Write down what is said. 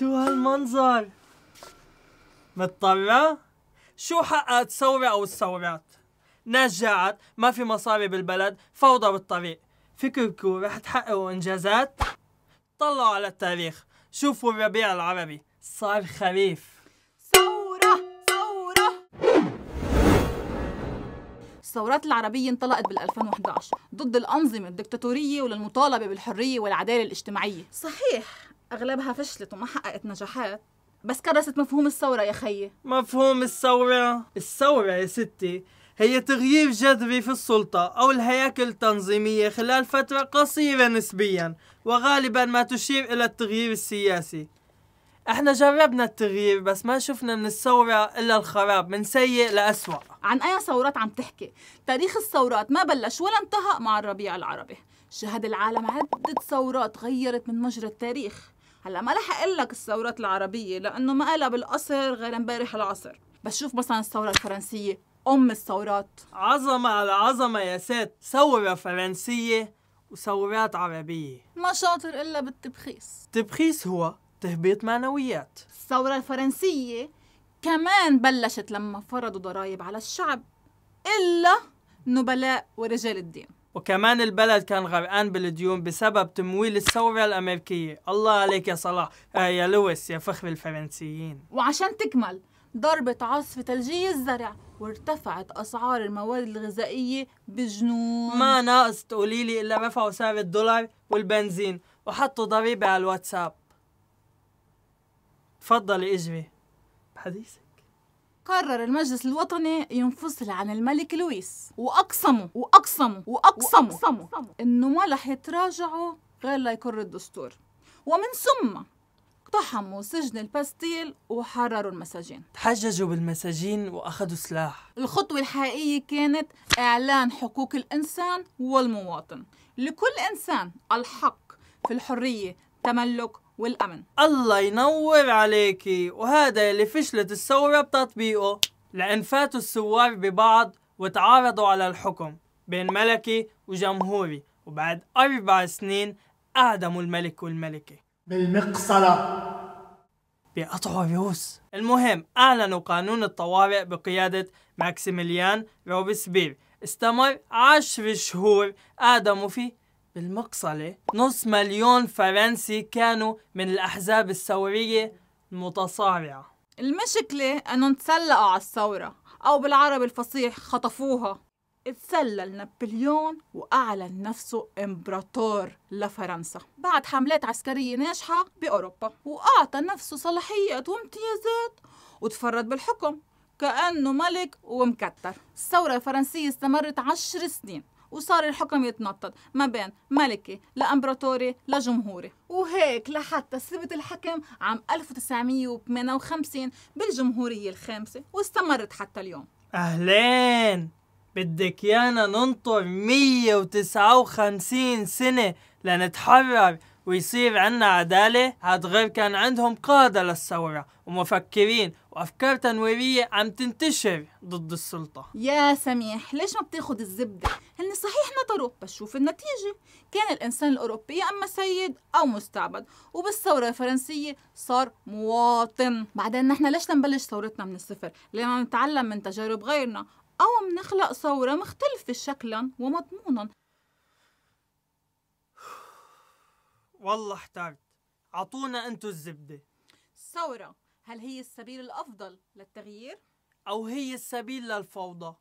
شو هالمنظر مضطرة؟ شو حقها ثورة أو الثورات؟ ناس جاعت ما في مصاري بالبلد فوضى بالطريق. فكركم رح تحققوا إنجازات؟ طلعوا على التاريخ. شوفوا الربيع العربي. صار خريف. ثورة ثورة. الثورات العربية انطلقت بال 2011 ضد الأنظمة الدكتاتورية وللمطالبة بالحرية والعدالة الاجتماعية. صحيح. أغلبها فشلت وما حققت نجاحات. بس كرست مفهوم الثورة يا خيي. مفهوم الثورة؟ الثورة يا ستي هي تغيير جذري في السلطة أو الهياكل التنظيمية خلال فترة قصيرة نسبيا وغالبا ما تشير إلى التغيير السياسي. إحنا جربنا التغيير بس ما شفنا من الثورة إلا الخراب من سيء لأسوأ. عن أي ثورات عم تحكي؟ تاريخ الثورات ما بلش ولا انتهى مع الربيع العربي. شهد العالم عدة ثورات غيرت من مجرى التاريخ. هلا ما رح أقول لك الثورات العربية لأنه ما قالها بالقصر غير امبارح العصر. بس شوف مثلا الثورة الفرنسية أم الثورات. عظمة على عظمة يا ست. ثورة فرنسية وثورات عربية. ما شاطر إلا بالتبخيس التبخيس هو تهبيط معنويات. الثورة الفرنسية كمان بلشت لما فرضوا ضرائب على الشعب إلا نبلاء ورجال الدين. وكمان البلد كان غرقان بالديون بسبب تمويل الثورة الأمريكية. الله عليك يا صلاح. آه يا لويس يا فخر الفرنسيين. وعشان تكمل ضربت عاصفة ثلجية الزرع وارتفعت أسعار المواد الغذائية بجنون. ما ناقص تقولي لي إلا رفعوا سعر الدولار والبنزين وحطوا ضريبة على الواتساب. تفضلي اجري. بحديثك. قرر المجلس الوطني ينفصل عن الملك لويس. وأقسموا وأقسموا وأقسموا, وأقسموا إنه ما رح يتراجعوا غير ليقر الدستور. ومن ثم اقتحموا سجن الباستيل وحرروا المساجين. تحججوا بالمساجين وأخذوا سلاح. الخطوة الحقيقية كانت إعلان حقوق الإنسان والمواطن. لكل إنسان الحق في الحرية تملك والأمن. الله ينور عليكي. وهذا اللي فشلت الثورة بتطبيقه. لأن فاتوا الثوار ببعض وتعارضوا على الحكم بين ملكي وجمهوري. وبعد أربع سنين أعدموا الملك والملكة. بالمقصلة بقطعوا الروس المهم أعلنوا قانون الطوارئ بقيادة ماكسيميليان روبسبير. استمر عشر شهور أعدموا فيه. بالمقصلة نص مليون فرنسي كانوا من الأحزاب الثورية المتصارعة. المشكلة أنهم تسلقوا على الثورة أو بالعربي الفصيح خطفوها. تسلل نابليون وأعلن نفسه إمبراطور لفرنسا. بعد حملات عسكرية ناجحة بأوروبا وأعطى نفسه صلاحيات وامتيازات وتفرد بالحكم كأنه ملك ومكتر. الثورة الفرنسية استمرت عشر سنين وصار الحكم يتنطط ما بين ملكي لامبراطوري لجمهوري. وهيك لحتى ثبت الحكم عام 1958 بالجمهورية الخامسة واستمرت حتى اليوم. أهلين! بدك يانا ننطر 159 سنة لنتحرر ويصير عنا عدالة. هاد غير كان عندهم قادة للثورة ومفكرين وأفكار تنويرية عم تنتشر ضد السلطة. يا سميح ليش ما بتاخد الزبدة؟ هن صحيح نطروا بس شوف النتيجة. كان الإنسان الأوروبي أما سيد أو مستعبد وبالثورة الفرنسية صار مواطن. بعدين نحن ليش نبلش ثورتنا من الصفر؟ لما نتعلم من تجارب غيرنا أو منخلق ثورة مختلفة شكلا ومضمونا. والله احترت. عطونا أنتو الزبدة. الثورة هل هي السبيل الأفضل للتغيير؟ أو هي السبيل للفوضى؟